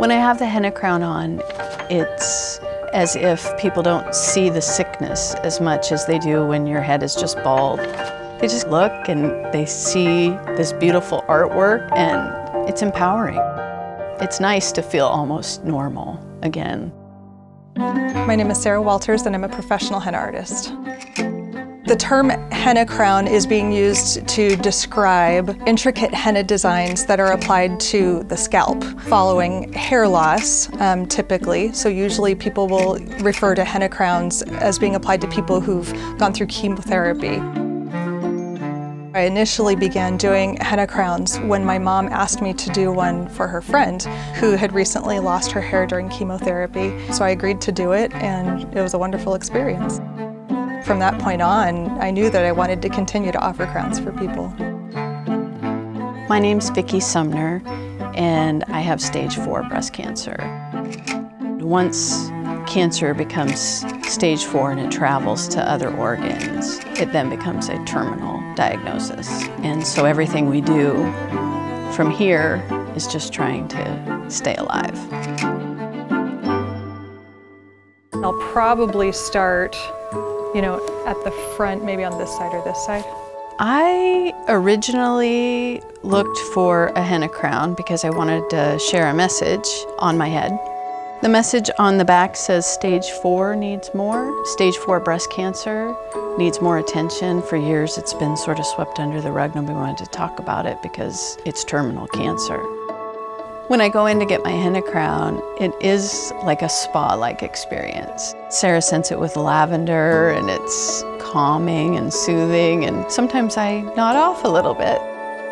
When I have the henna crown on, it's as if people don't see the sickness as much as they do when your head is just bald. They just look and they see this beautiful artwork and it's empowering. It's nice to feel almost normal again. My name is Sarah Walters and I'm a professional henna artist. The term henna crown is being used to describe intricate henna designs that are applied to the scalp following hair loss, um, typically. So usually people will refer to henna crowns as being applied to people who've gone through chemotherapy. I initially began doing henna crowns when my mom asked me to do one for her friend who had recently lost her hair during chemotherapy. So I agreed to do it and it was a wonderful experience. From that point on, I knew that I wanted to continue to offer crowns for people. My name's Vicki Sumner, and I have stage four breast cancer. Once cancer becomes stage four and it travels to other organs, it then becomes a terminal diagnosis. And so everything we do from here is just trying to stay alive. I'll probably start you know, at the front, maybe on this side or this side? I originally looked for a henna crown because I wanted to share a message on my head. The message on the back says stage four needs more. Stage four breast cancer needs more attention. For years it's been sort of swept under the rug. Nobody wanted to talk about it because it's terminal cancer. When I go in to get my henna crown, it is like a spa-like experience. Sarah scents it with lavender and it's calming and soothing and sometimes I nod off a little bit.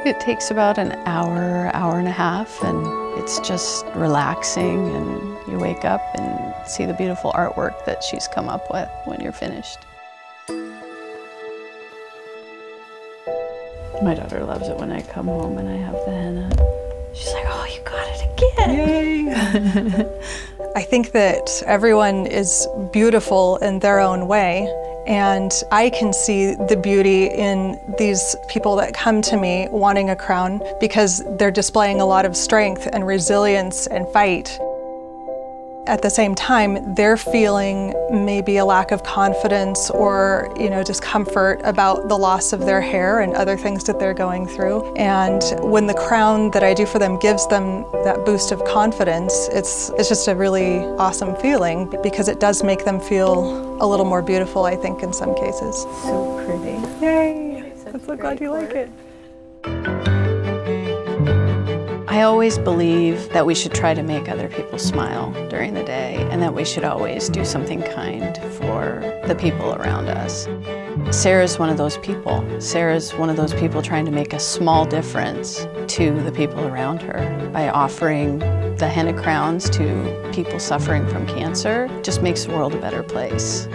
It takes about an hour, hour and a half and it's just relaxing and you wake up and see the beautiful artwork that she's come up with when you're finished. My daughter loves it when I come home and I have the henna. She's like, oh, you got. I think that everyone is beautiful in their own way. And I can see the beauty in these people that come to me wanting a crown because they're displaying a lot of strength and resilience and fight. At the same time, they're feeling maybe a lack of confidence or, you know, discomfort about the loss of their hair and other things that they're going through. And when the crown that I do for them gives them that boost of confidence, it's, it's just a really awesome feeling because it does make them feel a little more beautiful, I think, in some cases. So pretty. Yay! I'm so glad you like it. I always believe that we should try to make other people smile during the day and that we should always do something kind for the people around us. Sarah's one of those people. Sarah's one of those people trying to make a small difference to the people around her by offering the henna crowns to people suffering from cancer. Just makes the world a better place.